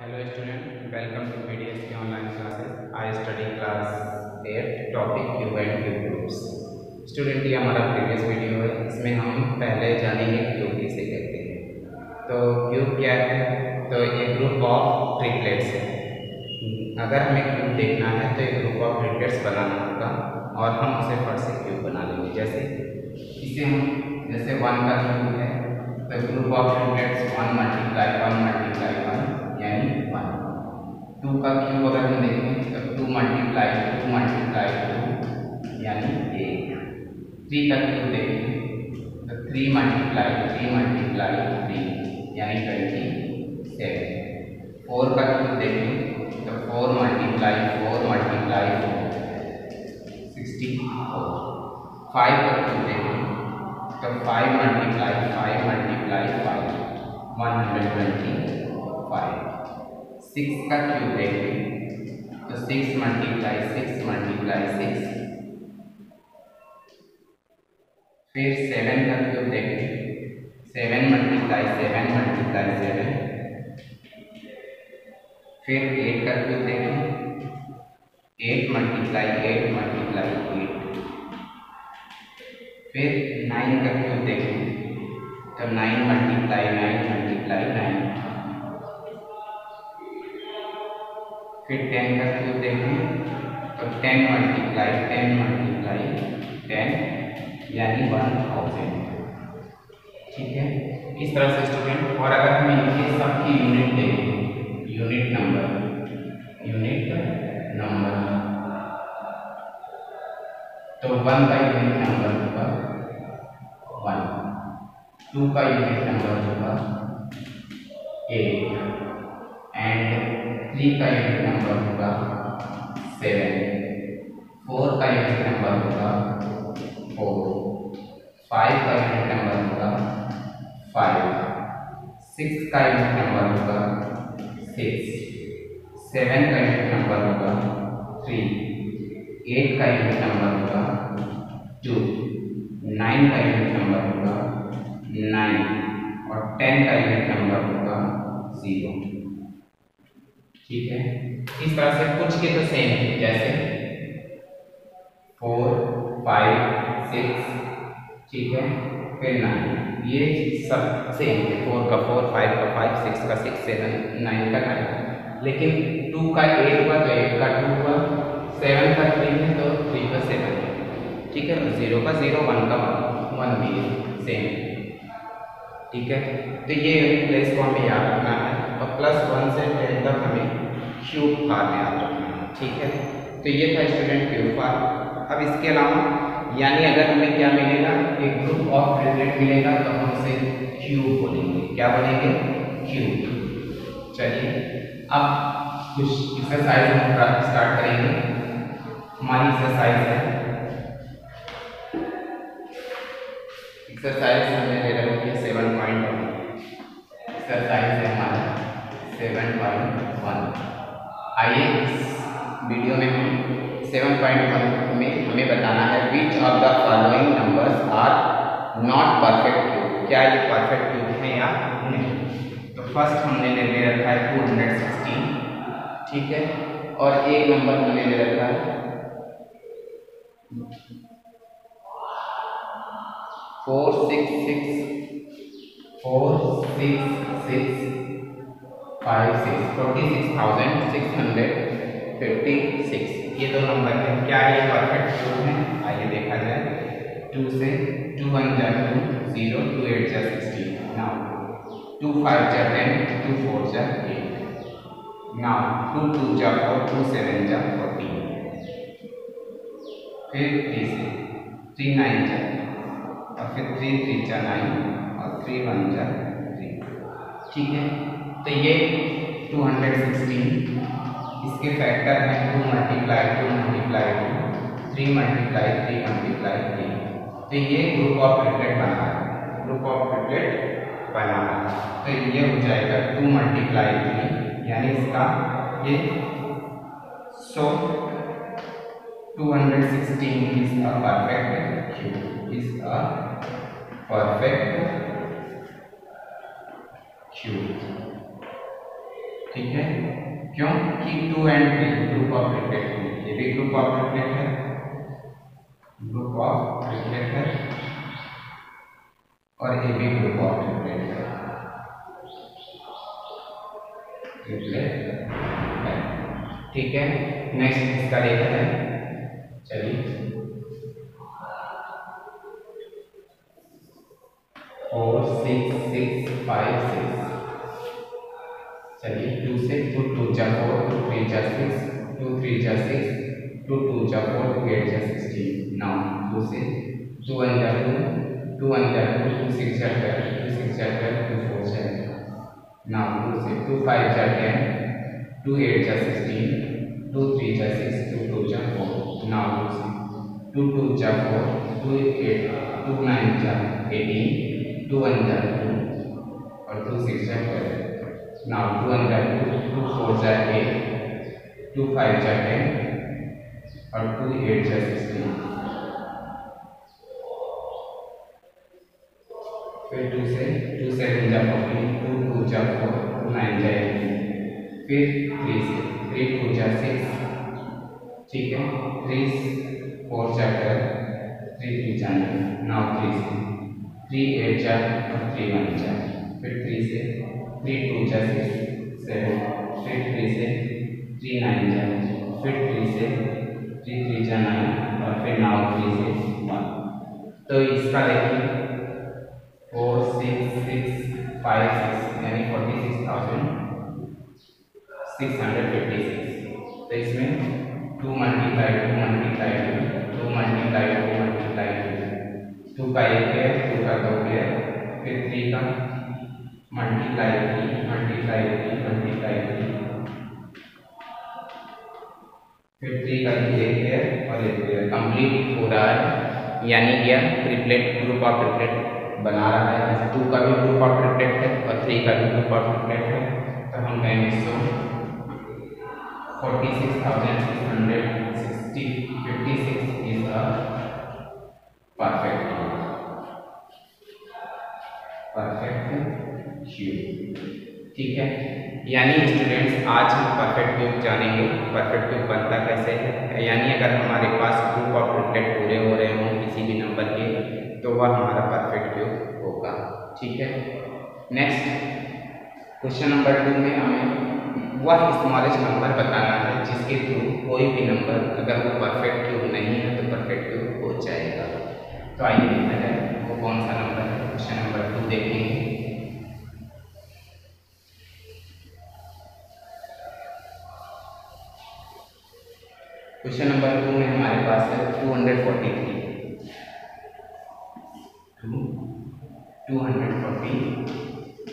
Hello student, welcome to PDSP online classes. I study class 8 topic Q and Q groups. Student ये हमारा previous video है। इसमें हम पहले जानेंगे क्यूब किसे कहते हैं। तो क्यूब क्या है? तो ये ग्रुप ऑफ़ ट्रिपलेट्स है। अगर हमें क्यूब देखना है तो एक ग्रुप ऑफ़ ट्रिपलेट्स बनाना होगा और हम उसे फट से क्यूब बना लेंगे। जैसे इसे हम जैसे वन का क्यूब है तो group of triplets one multiply one multiply one two का क्यूब अगर हम देखें two multiply two multiply two, यानी एक। थ्री का क्यूब देखें तो three multiply three multiply three यानी ट्वेंटी सेवन फोर का क्यूब देखें तो four multiply four multiply four sixty four five का क्यूब देखें तो five multiply five multiply five one hundred twenty five six का क्यूब देखें तो six multiply six multiply six फिर सेवन का क्यूब देखें seven multiply seven multiply seven फिर एट का क्यूब देखें eight multiply eight multiply eight फिर नाइन का क्यूब देखें तो nine multiply nine multiply nine फिर टेन का क्यूब देखें तो ten multiply ten multiply ten यानी वन थाउज़ेंड ठीक है? इस तरह से स्टूडेंट और अगर हम इनके सब की यूनिट देखें यूनिट नंबर यूनिट नंबर तो वन का यूनिट नंबर होगा वन टू का यूनिट नंबर होगा एट एंड थ्री का यूनिट नंबर होगा सेवन फोर का यूनिट नंबर होगा फोर फाइव का यूनिट नंबर होगा फाइव सिक्स का यूनिट नंबर होगा सिक्स सेवन का यूनिट नंबर होगा थ्री एट का यूनिट नंबर होगा टू नाइन का यूनिट नंबर होगा नाइन और टेन का यूनिट नंबर होगा ज़ीरो ठीक है? इस तरह से कुछ के तो सेम है, जैसे फोर फाइव सिक्स ठीक है? फिर नाइन ये सब सेम है फोर का फोर फाइव का फाइव सिक्स का सिक्स सेवन नाइन का नाइन लेकिन टू का एट हुआ तो एट का टू हुआ. सेवन का थ्री है तो थ्री का सेवन ठीक है? ज़ीरो का ज़ीरो वन का वन वन भी सेम ठीक है? तो ये प्लेस को हमें याद रखना है और प्लस वन से टेन तक हमें क्यूब फार्म याद रखना ठीक है? तो ये था स्टूडेंट क्यूब फार्म अब इसके अलावा, यानी अगर हमें क्या मिलेगा? एक ग्रुप ऑफ़ ट्रिपलेट मिलेगा तो हम उसे क्यूब बोलेंगे। क्या बोलेंगे? क्यूब चलिए, अब कुछ एक्सरसाइज हम स्टार्ट करेंगे। हमारी एक्सरसाइज है। एक्सरसाइज हमने ले रखी है सेवन पॉइंट वन एक्सरसाइज है हमारा सेवन पॉइंट वन आइए वीडियो में हम सेवन पॉइंट वन में हमें बताना है which of the following numbers are not perfect cube क्या ये परफेक्ट क्यूब है या नहीं? तो फ़र्स्ट हमने ले ले रखा है टू हंड्रेड सिक्सटीन ठीक है? और एक नंबर हमने ले रखा है four six six four six six five six six thousand six hundred fifty six ये दो नंबर हैं। क्या ये परफेक्ट क्यूब है? आइए देखा जाए। टू से टू वन जा टू ज़ीरो टू एट जा सिक्सटीन नाउ टू फाइव जा टेन टू फोर जा एट नाउ टू टू जा फोर टू सेवन जा फोर्टीन फिर थ्री से थ्री नाइन जा और फिर थ्री थ्री जा नाइन और थ्री वन जा थ्री ठीक है? तो ये टू हंड्रेड सिक्सटीन इसके फैक्टर हैं two multiply two multiply two three multiply three multiply three तो ये ग्रुप ऑफ़ ट्रिपलेट बना है ग्रुप ऑफ़ ट्रिपलेट बना है। तो ये हो जाएगा टू मल्टीप्लाई थ्री यानी इसका ये so two hundred sixteen is a perfect cube is a perfect cube ठीक है? क्यों कि two and three group of है ये भी ग्रुप ऑफ़ है। ग्रुप ऑफ़ है और ये भी ग्रुप ऑफ़ है। ठीक है? नेक्स्ट इसका देखते हैं। चलिए। Four six six five six चलिए टू से टू टू जा फोर टू थ्री जा सिक्स टू थ्री जा सिक्स टू टू जा फोर टू एट जा। सिक्सटीन नाउ टू से टू वन जा टू टू वन जा टू टू सिक्स जा ट्वेल्व टू सिक्स जा ट्वेल्व टू फोर जा नाउ टू से टू फाइव जा टेन टू एट जा। सिक्सटीन टू थ्री जा सिक्स टू टू जा फोर नाउ टू से टू टू जा four two eight two nine जा एटीन टू वन जा टू और टू सिक्स जा twelve Now 2 and that 2, 2 4 are 8, 2 5 are 10, or 2 8 are 16. फिर टू से टू सेवन जा फोर्टीन टू टू जा फोर टू नाइन जा एटीन फिर थ्री से थ्री टू जा सिक्स ठीक है थ्री फोर जा ट्वेल्व थ्री थ्री जा नाइन नाउ थ्री से थ्री एट जा और थ्री वन जा फिर थ्री से थ्री टू जा सिक्स सेवन फिर थ्री से थ्री नाइन जा फिर थ्री से थ्री थ्री जा नाइन और फिर नाउ थ्री से वन तो इसका देखिए four six six five six यानी forty six thousand six hundred fifty six तो इसमें two multiply two multiply two two multiply two multiply two two का एक है टू का दो है, फिर थ्री का multiply three multiply three multiply three फिर थ्री का एक है और एक है कंप्लीट हो रहा है। यानी यह ट्रिपलेट ग्रुप ऑफ़ ट्रिपलेट बना रहा है। टू का भी ग्रुप ऑफ़ ट्रिपलेट है और थ्री का भी ग्रुप ऑफ़ ट्रिपलेट है। तो हम कहेंगे इसको forty six thousand six hundred sixty fifty six is a perfect perfect cube ठीक है? यानी स्टूडेंट्स आज हम परफेक्ट क्यूब जानेंगे। परफेक्ट क्यूब बनता कैसे है? यानी अगर हमारे पास ग्रुप ऑफ़ ट्रिपलेट पूरे हो रहे हों किसी भी नंबर के तो वह हमारा परफेक्ट क्यूब होगा। ठीक है? नेक्स्ट क्वेश्चन नंबर टू में हमें वह स्मॉलेस्ट नंबर बताना है जिसके थ्रू कोई भी नंबर अगर वो परफेक्ट क्यूब नहीं है तो परफेक्ट क्यूब हो जाएगा। तो आइए देखा जाए। क्वेश्चन नंबर टू में हमारे पास है two hundred forty three two two hundred forty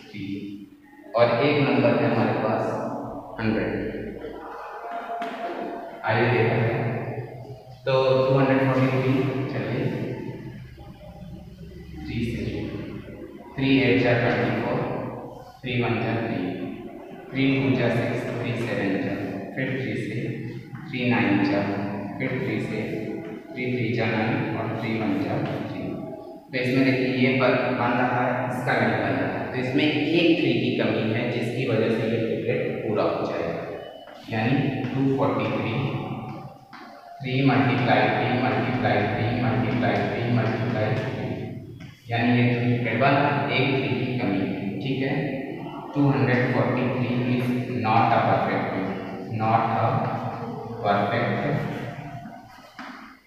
three और एक नंबर है हमारे पास हंड्रेड आइए देखा है। तो टू हंड्रेड फोर्टी थ्री चलिए। थ्री से थ्री एट जा ट्वेंटी फोर थ्री वन जा थ्री थ्री टू जा सिक्स थ्री सेवन जा फिर थ्री से थ्री नाइन थ्री वन जा। थ्री तो इसमें देखिए, ये पर बन रहा है, इसका नहीं बन रहा है। तो इसमें एक थ्री की कमी है, जिसकी वजह से ये ट्रिपलेट पूरा हो जाएगा। यानी two forty three three multiply three multiply three multiply three multiply three यानी ये ट्रिपलेट बन एक थ्री की कमी है। ठीक है? Two hundred forty three is not a perfect not a perfect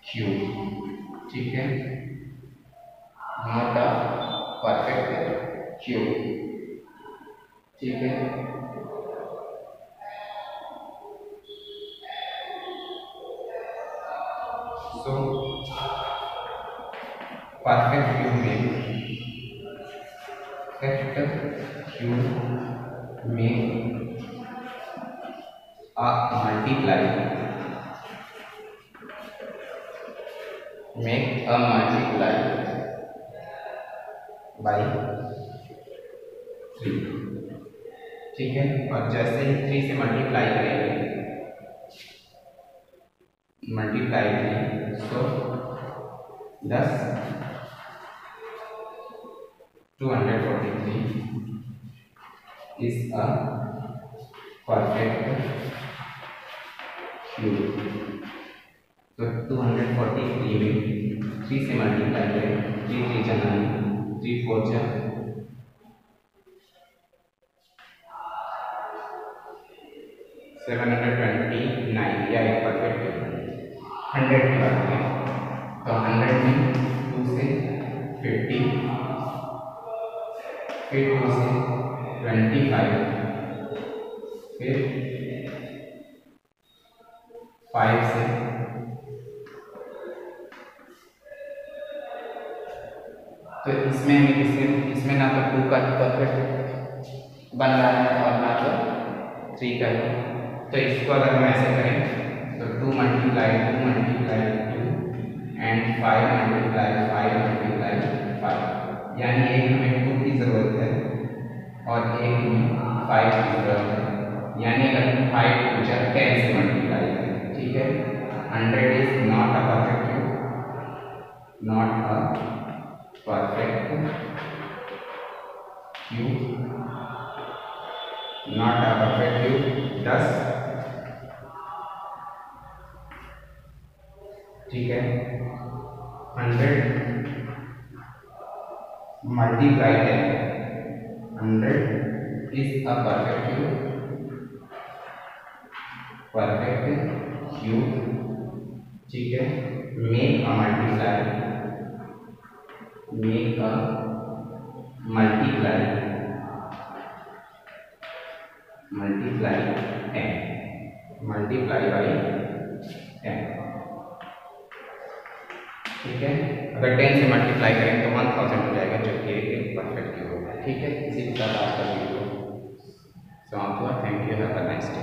cube ठीक है? नॉट अ परफेक्ट क्यूब ठीक है? सो परफेक्ट क्यूब में परफेक्ट क्यूब में a multiply make a multiply by three ठीक है? और जैसे ही थ्री से मल्टीप्लाई करेंगे मल्टीप्लाई थ्री सो दस two hundred forty three is a perfect cube तो टू हंड्रेड फोर्टी थ्री में थ्री से मल्टीप्लाई करें थ्री थ्री जा नाइन थ्री फोर जा सेवन हंड्रेड ट्वेंटी नाइन या एक परफेक्ट हंड्रेड की बात करें तो हंड्रेड में टू से फिफ्टी फिर टू से ट्वेंटी फाइव फिर फाइव से तो इसमें हमें किसमें इसमें ना तो टू का ही परफेक्ट बन रहा है और ना तो थ्री का ही। तो इसको अगर हम ऐसे करें तो two multiply two multiply two and five multiply five multiply five यानी एक हमें टू की ज़रूरत है और एक हमें फाइव की ज़रूरत है। यानी अगर हम फाइव जा टेन से मल्टीप्लाई ठीक है? Hundred is not a perfect not a perfect cube not a perfect cube दस ठीक है? Hundred multiply ten hundred is a perfect cube perfect cube ठीक है? Make a multiply make a multiply multiply n multiply by n ठीक है? अगर ten से multiply करें तो वन थाउज़ेंड हो जाएगा, जो कि एक परफेक्ट होगा। ठीक है? इसी के साथ आज का वीडियो समाप्त हुआ। Thank you have a nice day